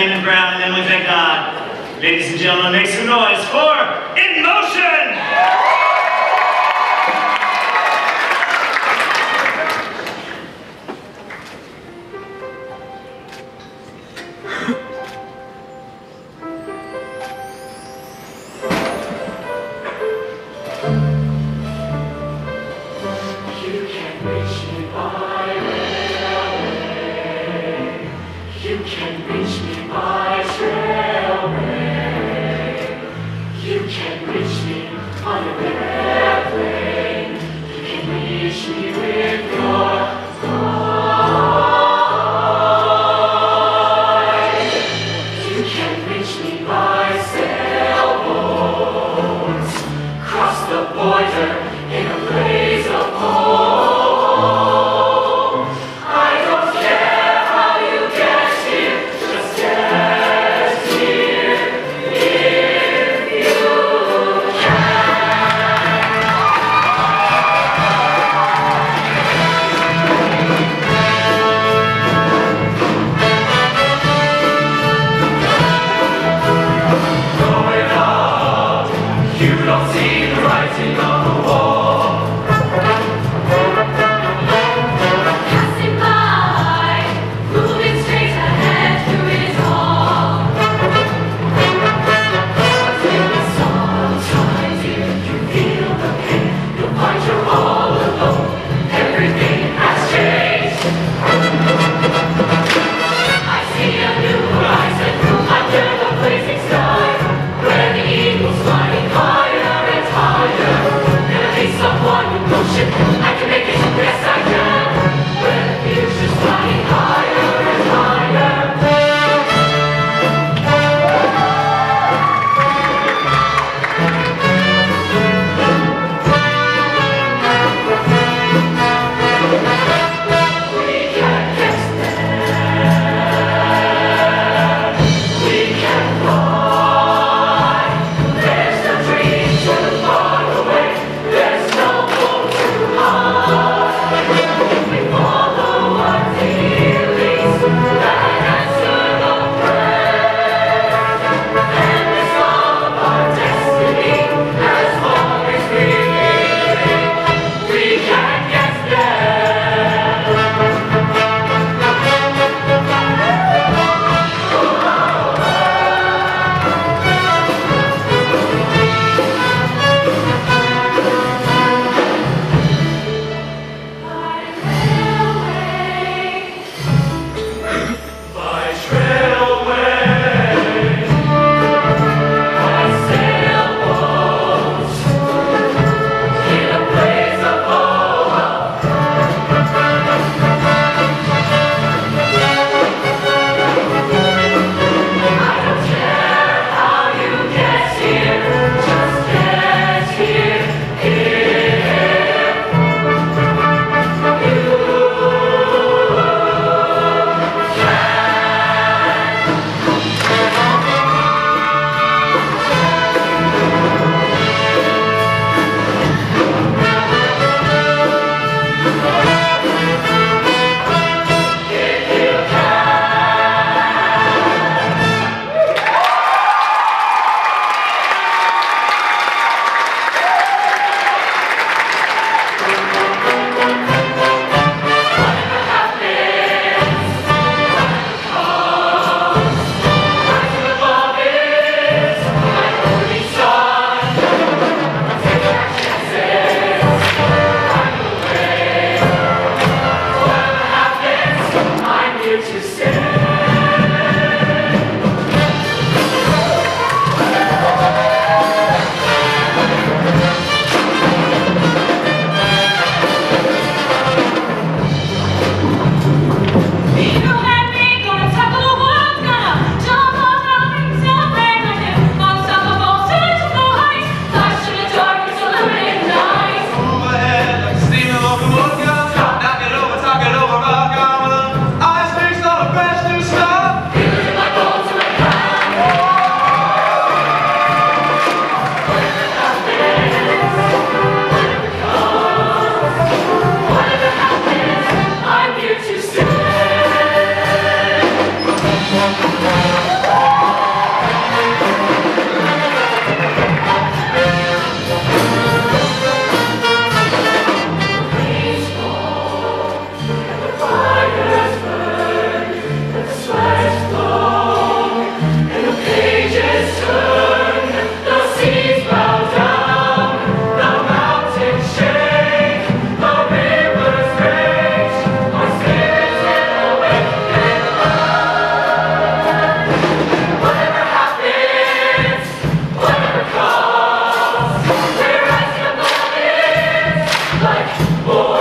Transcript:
Damon Brown, and then we thank God. Ladies and gentlemen, make some noise for There's